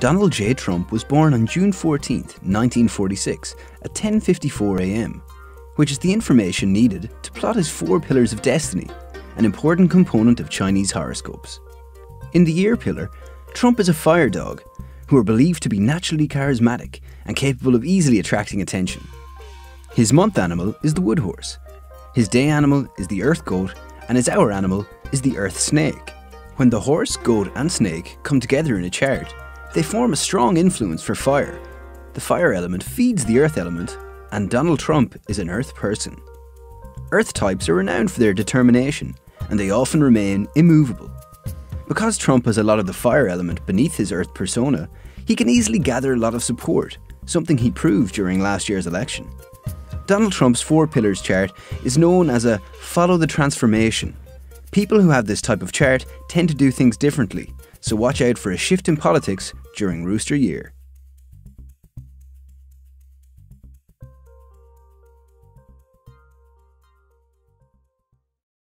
Donald J. Trump was born on June 14, 1946, at 10:54 a.m., which is the information needed to plot his four pillars of destiny, an important component of Chinese horoscopes. In the year pillar, Trump is a fire dog who are believed to be naturally charismatic and capable of easily attracting attention. His month animal is the wood horse. His day animal is the earth goat, and his hour animal is the earth snake. When the horse, goat, and snake come together in a chart, they form a strong influence for fire. The fire element feeds the earth element, and Donald Trump is an earth person. Earth types are renowned for their determination, and they often remain immovable. Because Trump has a lot of the fire element beneath his earth persona, he can easily gather a lot of support, something he proved during last year's election. Donald Trump's Four Pillars chart is known as a follow the transformation. People who have this type of chart tend to do things differently, so watch out for a shift in politics during Rooster Year.